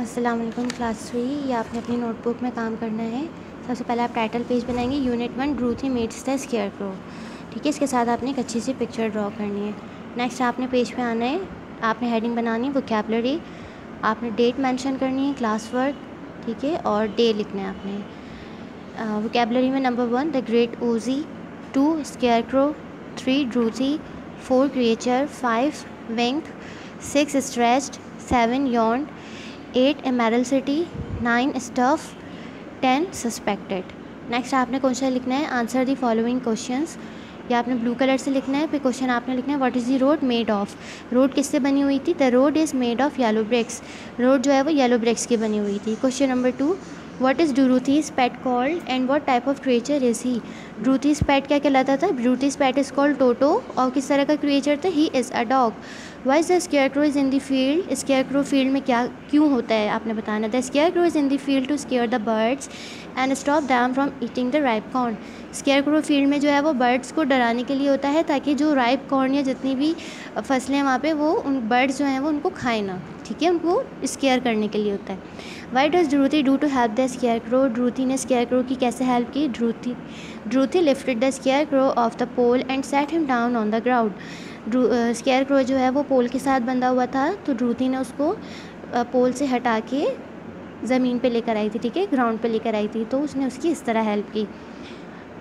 अस्सलाम class three. ये आपने अपनी नोटबुक में काम करना है। सबसे पहले आप टाइटल पेज बनाएँगे unit one Dorothy meets the scarecrow ठीक है, इसके साथ आपने एक अच्छी सी पिक्चर ड्रॉ करनी है। नेक्स्ट आपने पेज पे आना है। आपने हेडिंग बनानी है वोकेबलरी आपने डेट मेंशन करनी है क्लास वर्क ठीक है, और डे लिखना है आपने। वोकेबलरी में number one the great Oz two scarecrow three Dorothy four creature five wink six stressed seven yawned eight Emerald City nine stuff ten suspected next आपने क्वेश्चन लिखना है आंसर दी फॉलोइंग क्वेश्चन या आपने blue colour से लिखना है, फिर question आपने लिखना है what is the road made of road किससे बनी हुई थी? The road is made of yellow bricks road जो है वो येलो ब्रिक्स की बनी हुई थी. Question number two what is Dorothy's pet called and what type of creature is he Dorothy's pet क्या कहलाता था? Dorothy's pet is called Toto और किस तरह का क्रिएचर था? He is a dog why the scarecrow crow is in the field scarecrow field में क्या, क्यों होता है? आपने बताना। The scarecrow is in the field to scare the birds and stop them from eating the ripe corn scarecrow field में जो है वो बर्ड्स को डराने के लिए होता है ताकि जो राइप कॉर्न या जितनी भी फ़सलें हैं वहाँ पे वो उन बर्ड्स जो हैं वो उनको खाए ना, ठीक है? उनको स्केयर करने के लिए होता है। Why does Dorothy do to help the scarecrow Dorothy ने स्केयर क्रो की कैसे हेल्प की? Dorothy Dorothy lifted the scarecrow off the pole and set him down on the ground scarecrow जो है वो पोल के साथ बंधा हुआ था तो ड्रूथी ने उसको पोल से हटा के ज़मीन पे लेकर आई थी, ठीक है? ग्राउंड पे लेकर आई थी तो उसने उसकी इस तरह हेल्प की।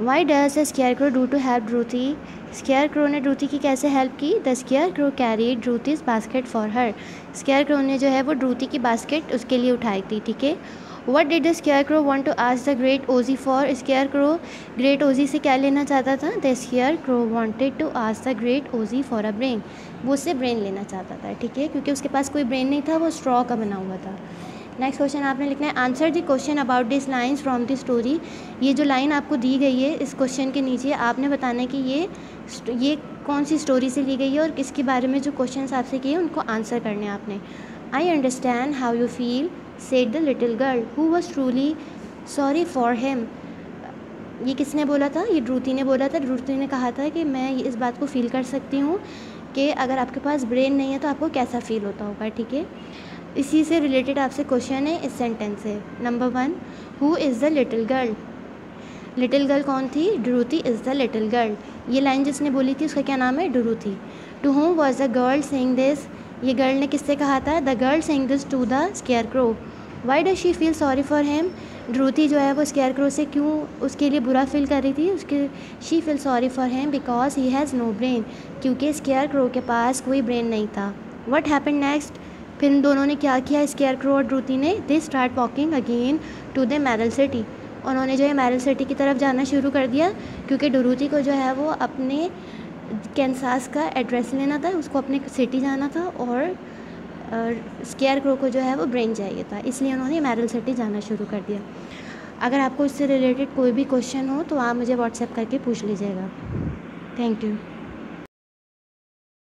Why does the scarecrow do to help Dorothy scarecrow ने ड्रूथी की कैसे हेल्प की? The scarecrow carry Dorothy's basket for her scarecrow ने जो है वो ड्रूथी की बास्केट उसके लिए उठाई थी, ठीक है? What did the scarecrow want to ask the great Oz for scarecrow great Oz से क्या लेना चाहता था? The scarecrow wanted to ask the great Oz for a brain वो उससे ब्रेन लेना चाहता था, ठीक है? क्योंकि उसके पास कोई ब्रेन नहीं था, वो स्ट्रॉ का बना हुआ था। नेक्स्ट क्वेश्चन आपने लिखना है answer the question about this lines from the story ये जो लाइन आपको दी गई है, इस क्वेश्चन के नीचे आपने बताना है कि ये ये कौन सी स्टोरी से ली गई है और किसके बारे में जो क्वेश्चन आपसे किए उनको आंसर करने हैं आपने. I understand how you feel said the little girl who was truly sorry for him ये किसने बोला था? ये ड्रूती ने बोला था। ड्रूती ने कहा था कि मैं इस बात को फील कर सकती हूँ कि अगर आपके पास ब्रेन नहीं है तो आपको कैसा फील होता होगा, ठीक है? इसी से रिलेटेड आपसे क्वेश्चन है, इस सेंटेंस से। Number one who is the little girl little girl कौन थी? Dorothy is the little girl ये लाइन जिसने बोली थी, उसका क्या नाम है? Dorothy to whom was the girl saying this ये गर्ल ने किससे कहा था? The girl saying this to the scarecrow why does she feel sorry for him Dorothy जो है, वो स्केयर क्रो से क्यों उसके लिए बुरा फील कर रही थी? उसके she feel sorry for him because he has no brain क्योंकि स्केयर क्रो के पास कोई ब्रेन नहीं था। वट हैपन नेक्स्ट फिर दोनों ने क्या किया? स्केयर क्रो और ड्रूथी ने they start walking again to the Emerald City उन्होंने जो है मैरल सिटी की तरफ़ जाना शुरू कर दिया, क्योंकि ड्रूथी को जो है वो अपने कैंसास का एड्रेस लेना था, उसको अपने सिटी जाना था और स्केयर क्रो को जो है वो ब्रेन चाहिए था, इसलिए उन्होंने मैरल सिटी जाना शुरू कर दिया। अगर आपको इससे रिलेटेड कोई भी क्वेश्चन हो तो आप मुझे व्हाट्सएप करके पूछ लीजिएगा। Thank you